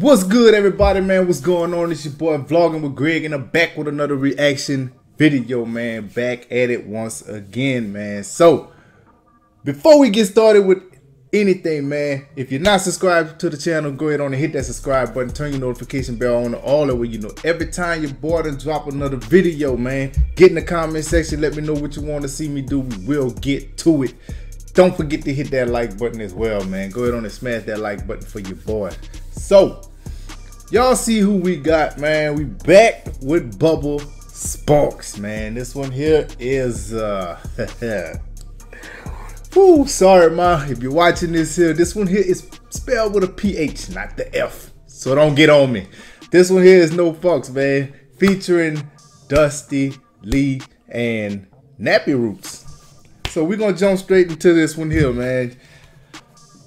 What's good, everybody, man? What's going on? It's your boy Vlogging with Greg, and I'm back with another reaction video, man. Back at it once again, man. So, before we get started with anything, man, if you're not subscribed to the channel, go ahead on and hit that subscribe button, turn your notification bell on, all the way you know every time your boy to drop another video, man. Get in the comment section, let me know what you want to see me do. We will get to it. Don't forget to hit that like button as well, man. Go ahead on and smash that like button for your boy. So, y'all see who we got, man. We back with Bubba Sparxxx, man. This one here is uh Whoo, sorry, ma. If you're watching this here, this one here is spelled with a PH, not the F. So don't get on me. This one here is No Fucks, man. Featuring Dusty, Leigh, and Nappy Roots. So we're gonna jump straight into this one here, man.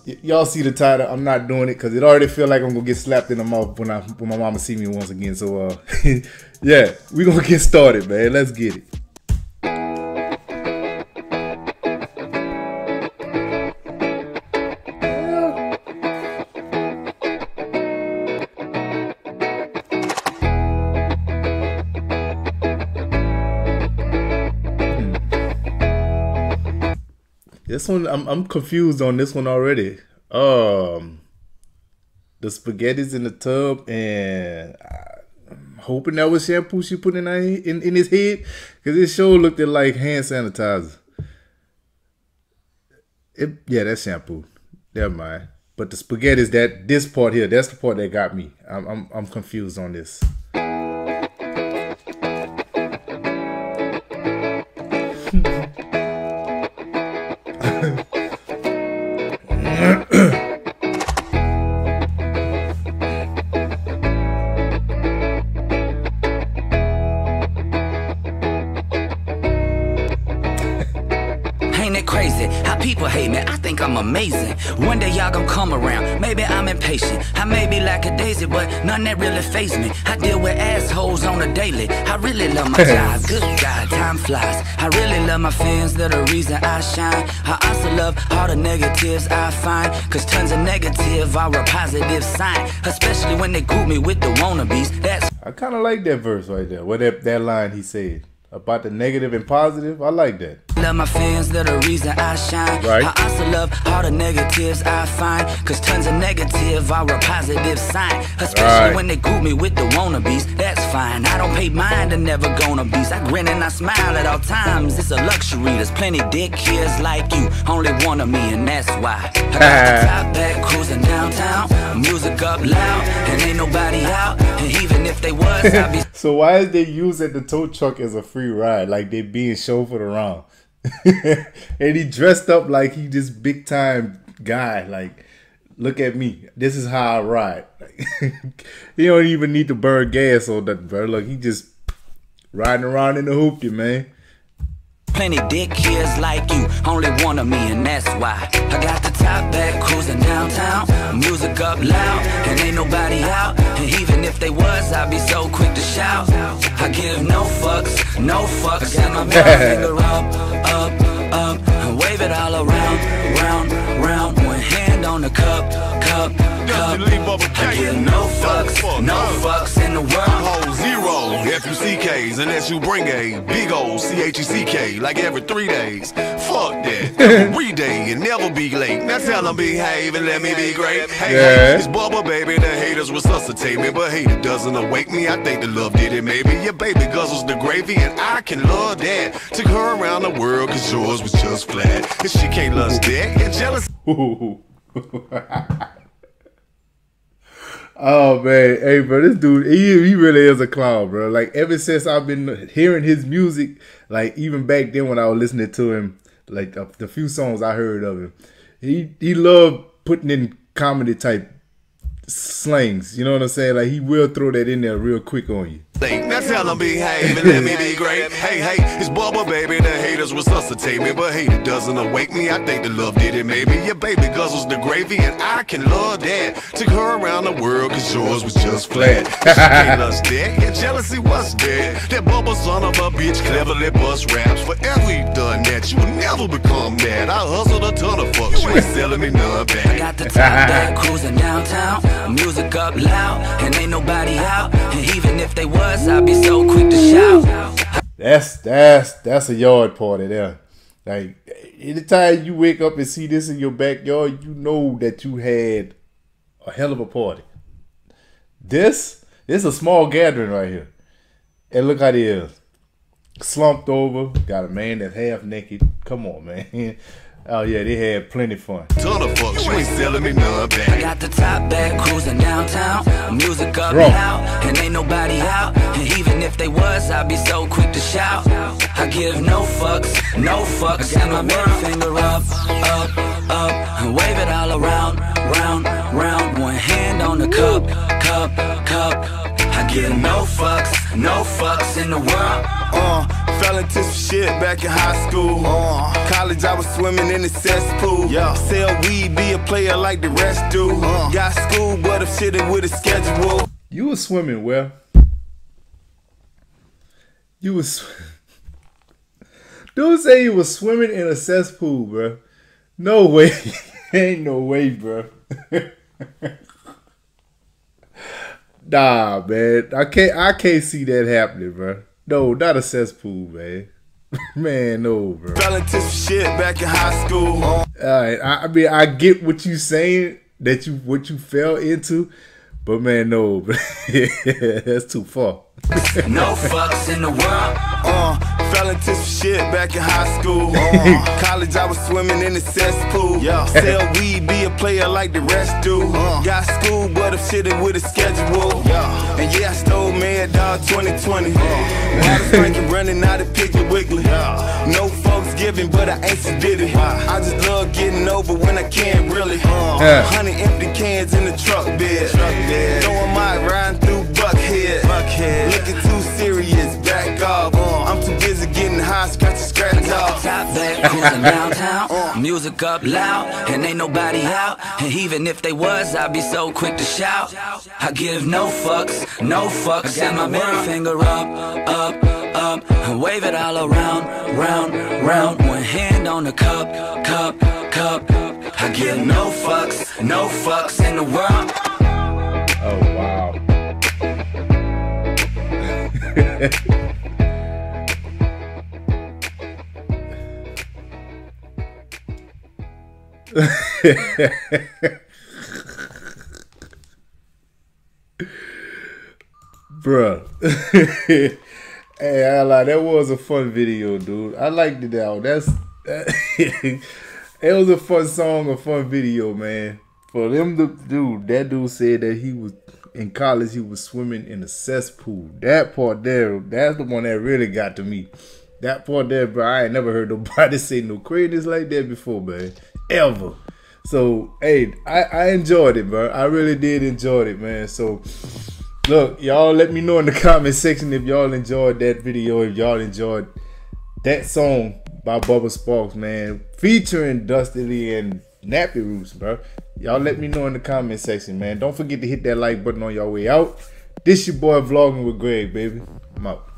Y'all see the title. I'm not doing it because it already feel like I'm gonna get slapped in the mouth when I when my mama see me once again. So uh yeah, we're gonna get started, man. Let's get it. This one, I'm I'm confused on this one already. Um, the spaghetti's in the tub, and I'm hoping that was shampoo she put in in, in his head, because this show looked like hand sanitizer. It, yeah, that's shampoo. Never mind. But the spaghetti is that this part here. That's the part that got me. I'm I'm, I'm confused on this. Crazy how people hate me? I think I'm amazing. One day y'all gon' come around. Maybe I'm impatient. I may be like a daisy, but none that really phase me. I deal with assholes on a daily. I really love my job. Good God, time flies. I really love my fans. They're the reason I shine. I also love all the negatives I find. Cause tons of negative are a positive sign. Especially when they group me with the wannabes. That's I kind of like that verse right there. What that, that line he said about the negative and positive. I like that. Love my fans, they're the reason I shine. Right. I also love all the negatives I find. Cause tons of negative are a positive sign. Especially Right. when they group me with the wannabes. That's fine. I don't pay mind to never gonna be. I grin and I smile at all times. It's a luxury. There's plenty dick kids like you. Only one of me, and that's why. I got the top back cruising downtown. Music up loud, and ain't nobody out. And even if they was, I'd be So why is they using the tow truck as a free ride? Like they being chauffeured around. and he dressed up like he this big time guy. Like, look at me. This is how I ride. Like, he don't even need to burn gas or that, bro. Look, he just riding around in the hoopty, man. Plenty dick kids like you, only one of me, and that's why. I got the top back cruising downtown, music up loud, and ain't nobody out. And even if they was, I'd be so quick to shout. I give no fucks, no fucks, and my middle finger up, up, up, and wave it all around, round, round. One hand on the cup, cup, cup. I give no fucks, no fucks in the world. Whole unless you bring a big old C-H-E-C-K like every three days. Fuck that. Every day and never be late. Now tell them behave and let me be great. Hey, Yeah. it's Bubba, baby. The haters resuscitate me, but hate it doesn't awake me. I think the love did it, maybe. Your baby guzzles the gravy and I can love that. Took her around the world cause yours was just flat. And she can't lust that. And jealous Oh man, hey bro, this dude, he, he really is a clown, bro. Like ever since I've been hearing his music, like even back then when I was listening to him, like the, the few songs I heard of him, he he loved putting in comedy type slangs. You know what I'm saying? Like he will throw that in there real quick on you. Now tell them behave and let me be great. Hey, hey, it's Bubba, baby. The haters resuscitate me, but hate it doesn't awake me. I think the love did it, maybe. Your baby guzzles the gravy, and I can love that. Took her around the world, cause yours was just flat. she lust that, yeah, jealousy was dead. That Bubba son of a bitch cleverly bust raps. Forever that, you will never become mad. I hustled a ton of fucks, you ain't selling me none back. I got the top back, cruising downtown. Music up loud, and ain't nobody out. And even if they was, I'd be so quick to shout. That's that's that's a yard party there. Like anytime you wake up and see this in your backyard, you know that you had a hell of a party. This this is a small gathering right here. And look how it is. Slumped over, got a man that's half naked. Come on, man. Oh yeah, they had plenty fun. Ton of fucks, you ain't selling me none I got the top back, cruising downtown. Music up Bro. loud, and ain't nobody out. And even if they was, I'd be so quick to shout. I give no fucks, no fucks. And my middle finger up, up, up. And wave it all around, give no fucks, no fucks in the world. Uh, fell into some shit back in high school. Uh, college, I was swimming in the cesspool. Yeah. Sell weed, be a player like the rest do. Uh, got school, but I'm shitting with a schedule. You was swimming where? You was. Dude say you was swimming in a cesspool, bro. No way. Ain't no way, bro. nah, man. I can't. I can't see that happening, bro. No, not a cesspool, man. man, no, bro. Fell into shit back in high school. All right, I, I mean, I get what you saying that you what you fell into, but man, no, bro. that's too far. No fucks in the world. uh, fell into some shit back in high school. Uh, college, I was swimming in the cesspool. Yeah. Sell weed, be a player like the rest do. Uh, got school, but I'm shitting with a schedule. Yeah. And yeah, I stole Mad Dog 2020. Uh, water drinking, running out of Piggly Wiggly. No folks giving, but I ain't so did it. I just love getting over when I can't really. Uh, Yeah. Honey empty cans in the truck bed. Throwing my riding through Buckhead. Buckhead. Looking too serious, back off. Back, cruising downtown. Music up loud, and ain't nobody out. And even if they was, I'd be so quick to shout. I give no fucks, no fucks. And my middle finger up, up, up. And wave it all around, round, round. One hand on the cup, cup, cup. I give no fucks, no fucks in the world. Oh wow. Bruh. hey, I that was a fun video, dude. I liked it out. That's it was a fun song, a fun video, man. For them to dude, that dude said that he was in college, he was swimming in a cesspool. That part there, that's the one that really got to me. That part there, bro, I ain't never heard nobody say no craziness like that before, man. Ever. So, hey, I, I enjoyed it, bro. I really did enjoy it, man. So, look, y'all let me know in the comment section if y'all enjoyed that video, if y'all enjoyed that song by Bubba Sparxxx, man, featuring Dusty Leigh and Nappy Roots, bro. Y'all let me know in the comment section, man. Don't forget to hit that like button on your way out. This your boy vlogging with Greg, baby. I'm out.